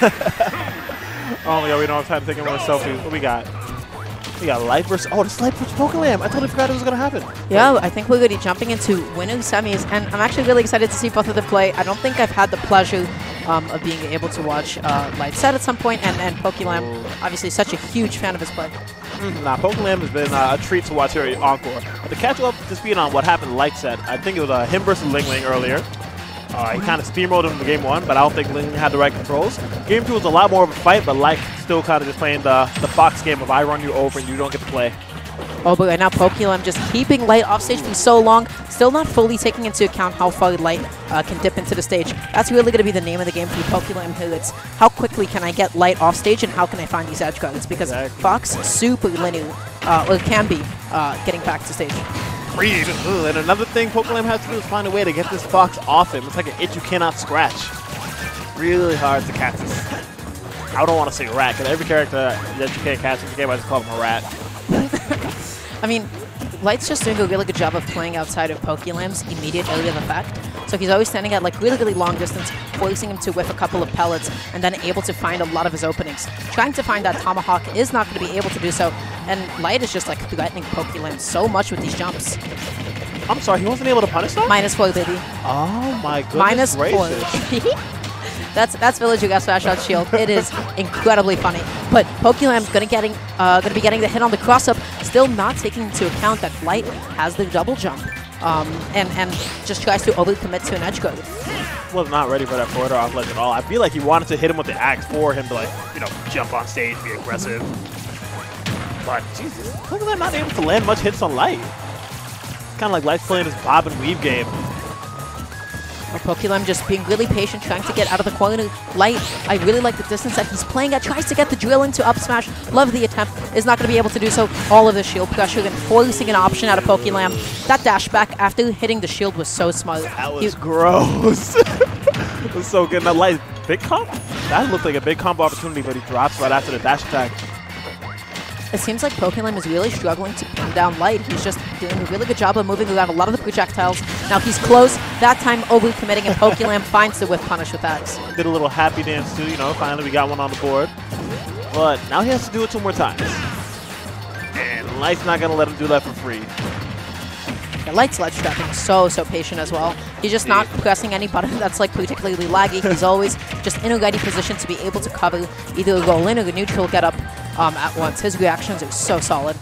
oh my god, we don't have time to take any more selfies. What we got? We got Light versus... Oh, this Light versus Pokelam. I totally forgot it was going to happen. Yeah, I think we're going to be jumping into winning semis, and I'm actually really excited to see both of them play. I don't think I've had the pleasure um, of being able to watch uh, Light set at some point, and, and Pokelam, obviously such a huge fan of his play. Mm, nah, Pokelam has been uh, a treat to watch here at Encore. But to catch up to speed on what happened Light set, I think it was uh, him versus Ling Ling earlier. Uh, he kind of steamrolled him in game one, but I don't think Ling had the right controls. Game two was a lot more of a fight, but Light still kind of just playing the, the Fox game of I run you over and you don't get to play. Oh, but right now Pokelam just keeping Light off stage for so long, still not fully taking into account how far Light uh, can dip into the stage. That's really going to be the name of the game for Pokelam here. It's how quickly can I get Light off stage and how can I find these edge guards? Because exactly. Fox super linear, uh, or can be, uh, getting back to stage. Freeze. And another thing Pokelam has to do is find a way to get this Fox off him. It's like an itch you cannot scratch. Really hard to catch this. I don't want to say rat, because every character that you can't catch in the game, I just call him a rat. I mean, Light's just doing a really good job of playing outside of Pokelam's immediate area of effect. So he's always standing at like really, really long distance, forcing him to whiff a couple of pellets, and then able to find a lot of his openings. Trying to find that Tomahawk is not going to be able to do so, and Light is just like threatening Pokelam so much with these jumps. I'm sorry, he wasn't able to punish that? Minus four, baby. Oh my goodness Minus four. That's that's Village got Smash Out Shield. It is incredibly funny. But Pokelam's gonna getting uh, gonna be getting the hit on the cross up, still not taking into account that Light has the double jump. Um, and, and just tries to overcommit to an edge guard. Was not ready for that forward off ledge at all. I feel like he wanted to hit him with the axe for him to like, you know, jump on stage, be aggressive. But Jesus, look at that not able to land much hits on Light. Kind of like Light's playing his bob and weave game. Or Pokelam just being really patient, trying to get out of the corner. Light, I really like the distance that he's playing at. Tries to get the drill into up smash. Love the attempt. Is not going to be able to do so. All of the shield pressure and forcing an option out of Pokelam. That dash back after hitting the shield was so smart. That was he gross. it was so good. That Light, big comp? That looked like a big combo opportunity, but he drops right after the dash attack. It seems like Pokelam is really struggling to pin down Light. He's just doing a really good job of moving around a lot of the projectiles. Now he's close. That time over-committing, and Pokelam finds the whiff punish with Axe. Did a little happy dance too, you know, finally we got one on the board. But now he has to do it two more times. And Light's not going to let him do that for free. Yeah, Light's ledge trapping so, so patient as well. He's just not pressing any button that's like particularly laggy. He's always just in a ready position to be able to cover either a roll in or a neutral get up um, at once. His reactions are so solid.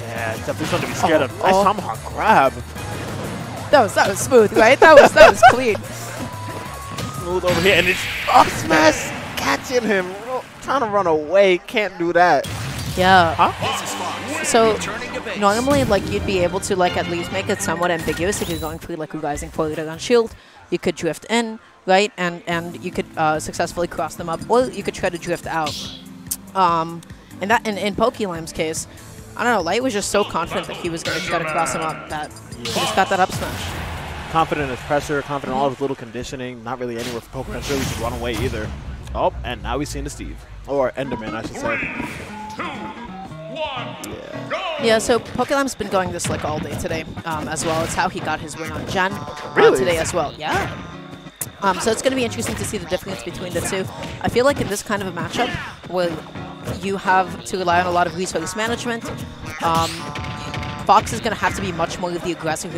Yeah, definitely something to be scared oh, of. Nice oh. tomahawk grab. That was that was smooth, right? That was that was clean. Smooth over here, and it's up smash catching him, trying to run away. Can't do that. Yeah. Huh? So normally, like you'd be able to like at least make it somewhat ambiguous if you're going through like a rising forward on shield. You could drift in, right, and and you could uh, successfully cross them up, or you could try to drift out. Um, and that in, in Pokelam's case, I don't know, Light was just so confident that he was going to try to cross him up that he just got that up smash. Confident in his pressure, confident in all of his little conditioning, not really anywhere for Pokelam really to run away either. Oh, and now we've seen the Steve. Or Enderman, I should say. Two, one, yeah. yeah, so Pokelam's been going this like all day today um, as well. It's how he got his win on Gen uh, today as well. Yeah. Um, so it's going to be interesting to see the difference between the two. I feel like in this kind of a matchup where you have to rely on a lot of resource management, um, Fox is going to have to be much more of the aggressive.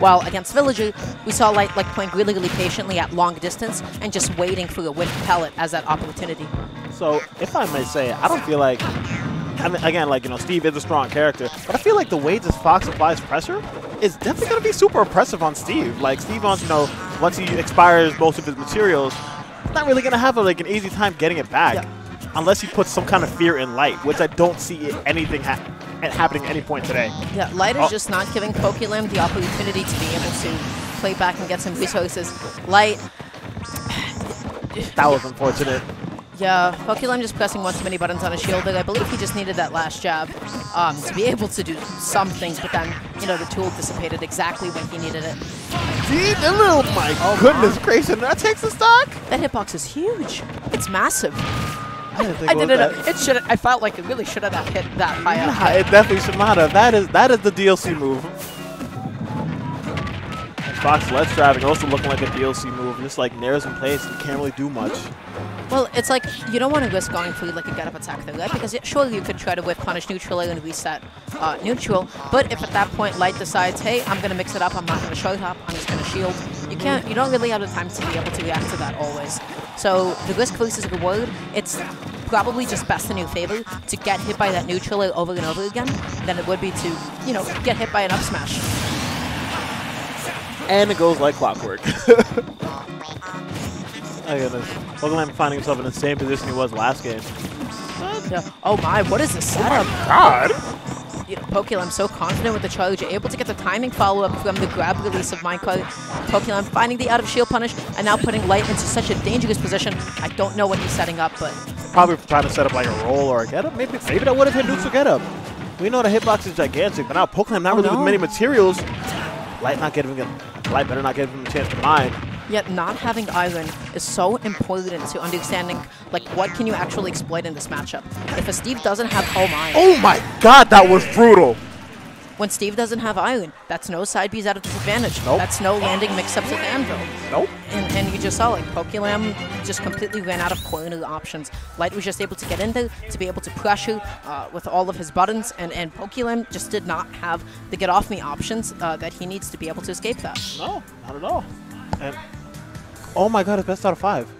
While against Villager, we saw Light like playing really, really patiently at long distance and just waiting for a whiff pellet as that opportunity. So, if I may say, I don't feel like I mean, again, like, you know, Steve is a strong character, but I feel like the way this Fox applies pressure is definitely going to be super oppressive on Steve. Like, Steve wants, you know, once he expires most of his materials, he's not really going to have, a, like, an easy time getting it back. Yeah. Unless he puts some kind of fear in Light, which I don't see anything ha happening at any point today. Yeah, Light is oh. just not giving Pokelam the opportunity to be able to play back and get some resources. Light... that was unfortunate. Yeah, Pokelam just pressing one too many buttons on a shield, but I believe he just needed that last jab um, to be able to do some things, but then, you know, the tool dissipated exactly when he needed it. See, the little, my oh goodness gracious, that takes a stock? That hitbox is huge. It's massive. I didn't, I didn't know. It should. I felt like it really should have hit that high up. Yeah, it definitely should not have. That is that is the DLC move. Fox Let's Driving also looking like a DLC move. just like nares in place and can't really do much. Well, it's like you don't want to risk going for like a get up attack there, right? Because surely you could try to whiff punish neutral and reset uh, neutral. But if at that point Light decides, hey, I'm gonna mix it up, I'm not gonna show top, I'm just gonna shield. You can't, you don't really have the time to be able to react to that always. So the risk versus reward, it's probably just best in your favor to get hit by that neutral over and over again than it would be to, you know, get hit by an up smash. And it goes like clockwork. Oh goodness. Pokelam finding himself in the same position he was last game. Yeah. Oh my, what is this setup? Oh, God! You know, Pokelam so confident with the charge, you're able to get the timing follow-up from the grab release of Minecraft. Pokelam finding the out of shield punish and now putting Light into such a dangerous position. I don't know what he's setting up, but... Probably trying to set up like a roll or a get up. Maybe maybe that would have hit neutral get up. We know the hitbox is gigantic, but now Pokelam not Oh, really no. with many materials. Light not giving him Light better not give him a chance to mine. Yet not having Iron is so important to understanding, like, what can you actually exploit in this matchup. If a Steve doesn't have Oh My, Oh my god, that was brutal! when Steve doesn't have Iron, that's no side Bs out of disadvantage. Nope. That's no landing mix-ups with Anvil. Nope. And, and you just saw, like, Pokelam just completely ran out of corner options. Light was just able to get in there to be able to pressure uh, with all of his buttons, and, and Pokelam just did not have the get off me options uh, that he needs to be able to escape that. No, not at all. And oh my god, it's best out of five.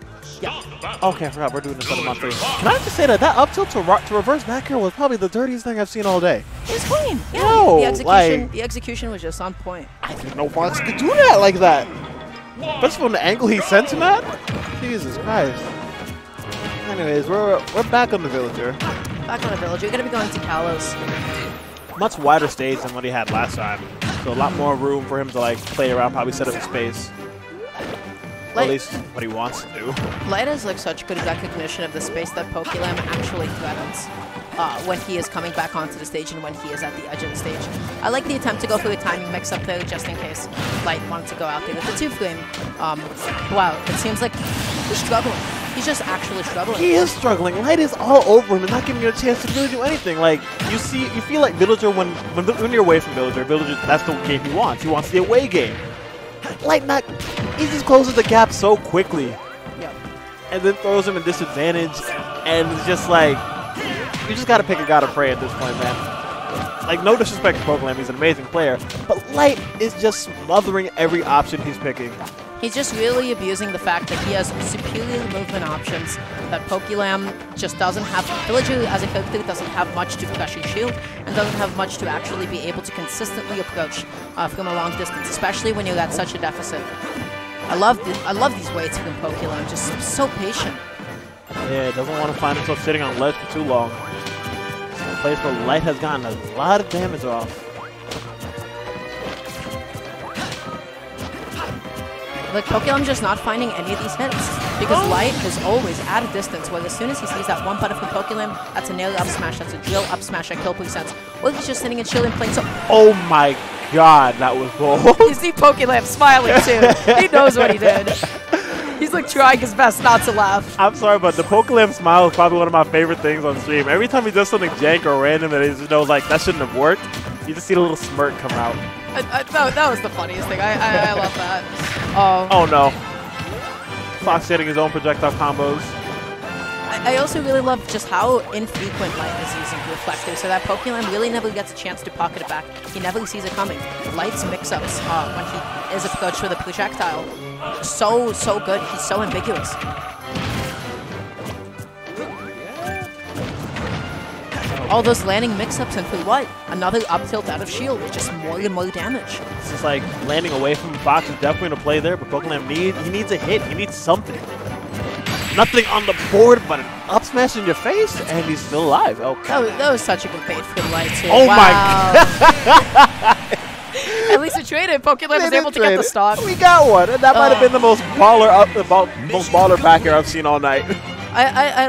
Yeah. Okay, I forgot we're doing this on month three. Can I just say that that up tilt to, to reverse back here was probably the dirtiest thing I've seen all day. It was clean. Yeah. No, the execution, like- the execution was just on point. I didn't know Fox could do that like that. Especially from the angle he sent him at. Jesus Christ. Anyways, we're we're back on the villager. Back on the village, you're gonna be going to Kalos. Much wider stage than what he had last time. So a lot more room for him to like play around, probably set up the space. Or at Light, least what he wants to do. Light has like such good recognition of the space that Pokelam actually threatens. Uh, when he is coming back onto the stage and when he is at the edge of the stage. I like the attempt to go for the timing mix up there just in case Light wanted to go out there with the two frame. Um, wow, it seems like he's struggling. He's just actually struggling. He is struggling. Light is all over him and not giving you a chance to really do anything. Like you see, you feel like Villager when when, when you're away from Villager, Villager that's the game he wants. He wants the away game. Light not, he just closes the gap so quickly. Yeah. and then throws him in disadvantage, and it's just like you just gotta pick a god to pray at this point, man. Like no disrespect to Pokelam, he's an amazing player, but Light is just smothering every option he's picking. He's just really abusing the fact that he has superior movement options that Pokelam just doesn't have. Villager as a character doesn't have much to pressure shield and doesn't have much to actually be able to consistently approach uh, from a long distance, especially when you're at such a deficit. I love the, I love these waits from Pokelam, just so patient. Yeah, doesn't want to find himself sitting on ledge for too long. A place where Light has gotten a lot of damage off. Like Pokelam's just not finding any of these hits because oh. Light is always at a distance. Where as soon as he sees that one button from Pokelam, that's a nail up smash, that's a drill up smash at kill percents, or he's just sitting and chilling playing so Oh my god, that was bold. You see Pokelam smiling too. he knows what he did. He's like trying his best not to laugh. I'm sorry, but the Pokelam smile is probably one of my favorite things on stream. Every time he does something jank or random that he just knows like that shouldn't have worked, you just see a little smirk come out. I, I, that, that was the funniest thing. I, I, I love that. Um, Oh no. Fox hitting his own projectile combos. I, also really love just how infrequent Light is using Reflector, so that Pokelam really never gets a chance to pocket it back. He never sees it coming. Light's mix-ups uh, when he is approached with a projectile, so, so good. He's so ambiguous. All those landing mix-ups and for what? Another up tilt out of shield, with just more and more damage. This is like landing away from Fox is definitely going to play there, but Pokelam needs, he needs a hit. He needs something. Nothing on the board but an up smash in your face, and he's still alive. Okay. That was, that was such a good bait for Light, too. Oh my god! At least we traded. Pokelam was able to get the stock. We got one, and that might have Oh. been the most baller up, the most baller back I've seen all night. I, I, I